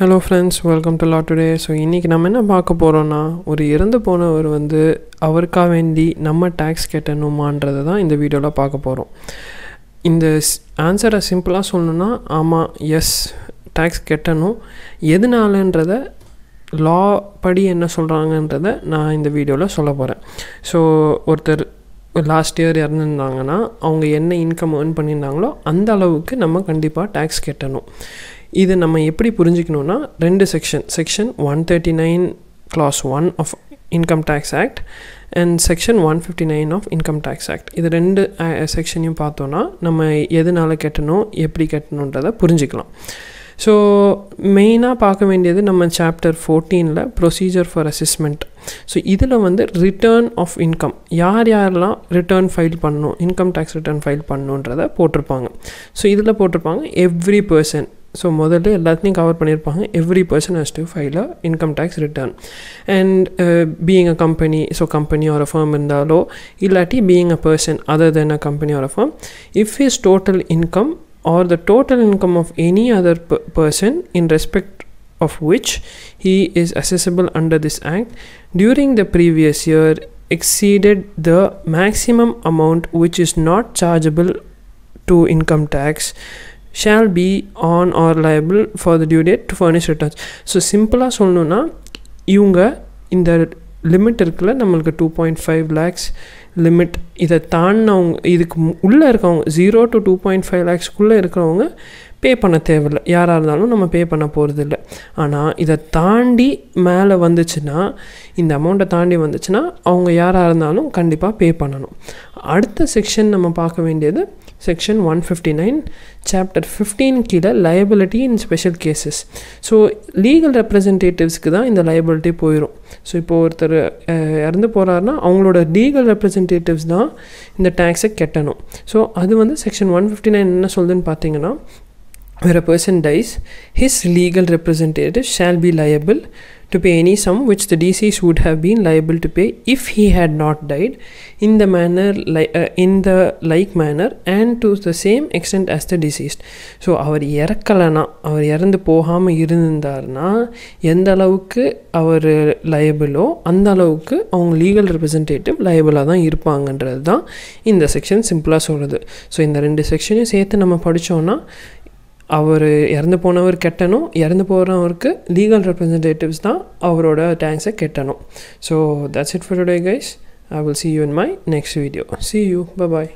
Hello friends welcome to law today so இன்றைக்கி நம்ம என்ன பார்க்க போகிறோன்னா ஒரு இறந்து போனவர் வந்து அவருக்காக வேண்டி நம்ம டேக்ஸ் கட்டணுமான்றதை தான் இந்த வீடியோவில் பார்க்க போகிறோம் இந்த ஆன்சரை சிம்பிளாக சொல்லணுன்னா ஆமாம் எஸ் டேக்ஸ் கட்டணும். எதனாலன்றத லா படி என்ன சொல்கிறாங்கன்றத நான் இந்த வீடியோவில் சொல்ல போகிறேன் ஸோ ஒருத்தர் லாஸ்ட் இயர் இறந்துருந்தாங்கன்னா அவங்க என்ன இன்கம் ஏர்ன் பண்ணியிருந்தாங்களோ அந்த அளவுக்கு நம்ம கண்டிப்பாக டேக்ஸ் கட்டணும். இது நம்ம எப்படி புரிஞ்சுக்கணுன்னா ரெண்டு section section one thirty nine class one of income tax act and section one fifty nine of income tax act இது ரெண்டு செக்ஷனையும் பார்த்தோன்னா நம்ம எதனால் கட்டணும் எப்படி கட்டணுன்றதை புரிஞ்சுக்கலாம். ஸோ மெயினாக பார்க்க வேண்டியது நம்ம சாப்டர் ஃபோர்டீனில் ப்ரொசீஜர் ஃபார் அசஸ்மெண்ட் ஸோ இதில் வந்து ரிட்டர்ன் ஆஃப் இன்கம் யார் யாரெல்லாம் ரிட்டர்ன் ஃபைல் பண்ணணும் இன்கம் டேக்ஸ் ரிட்டர்ன் ஃபைல் பண்ணணுன்றதை போட்டிருப்பாங்க. ஸோ இதில் போட்டிருப்பாங்க every person ஸோ முதல்ல எல்லாத்தையும் கவர் பண்ணியிருப்பாங்க every person has to file a income tax return and being a company so company ஒரு ஃபர்ம் இருந்தாலோ இல்லாட்டி being a person other then a company ஒரு firm if is total income or the total income of any other p- person in respect of which he is assessable under this act during the previous year exceeded the maximum amount which is not chargeable to income tax shall be on or liable for the due date to furnish returns so சிம்பிளாக சொல்லணுன்னா இவங்க இந்த limit இருக்குல்ல நம்மளுக்கு two point five lakhs limit இதை தாண்டினவங்க இதுக்கு உள்ளே இருக்கவங்க zero to two point five லேக்ஸ்க்குள்ளே இருக்கிறவங்க பே பண்ண தேவையில்லை. யாராக இருந்தாலும் நம்ம பே பண்ண போகிறதில்ல ஆனால் இதை தாண்டி மேலே வந்துச்சுன்னா இந்த அமௌண்ட்டை தாண்டி வந்துச்சுன்னா அவங்க யாராக இருந்தாலும் கண்டிப்பாக பே பண்ணணும். அடுத்த செக்ஷன் நம்ம பார்க்க வேண்டியது section one fifty nine chapter fifteen கீழே liability in special cases so legal ரெப்ரசன்டேட்டிவ்ஸ்க்கு தான் இந்த லயபிலிட்டி போயிடும் ஸோ இப்போ ஒருத்தர் இறந்து போகிறாருன்னா அவங்களோட லீகல் ரெப்ரசன்டேட்டிவ்ஸ் தான் இந்த டேக்ஸை கட்டணும். ஸோ அது வந்து செக்ஷன் ஒன் ஃபிஃப்டி நைன் என்ன சொல்லுதுன்னு பார்த்தீங்கன்னா where a person dies, his legal representative shall be liable to pay any sum which the deceased would have been liable to pay if he had not died in the manner like uh, in the like manner and to the same extent as the deceased so அவர் இறக்கலைனா அவர் இறந்து போகாமல் இருந்திருந்தார்னா எந்த அளவுக்கு அவர் லயபிளோ அந்த அளவுக்கு அவங்க legal representative லயபிளாக தான் இருப்பாங்கன்றது தான் இந்த செக்ஷன் சிம்பிளாக சொல்கிறது ஸோ இந்த ரெண்டு செக்ஷனையும் சேர்த்து நம்ம படித்தோன்னா அவர் இறந்து போனவர் கெட்டணும் இறந்து போகிறவருக்கு லீகல் ரெப்ரசன்டேட்டிவ்ஸ் தான் அவரோட டேங்க்ஸை கெட்டணும். So that's it for today guys I will see you in my next video see you bye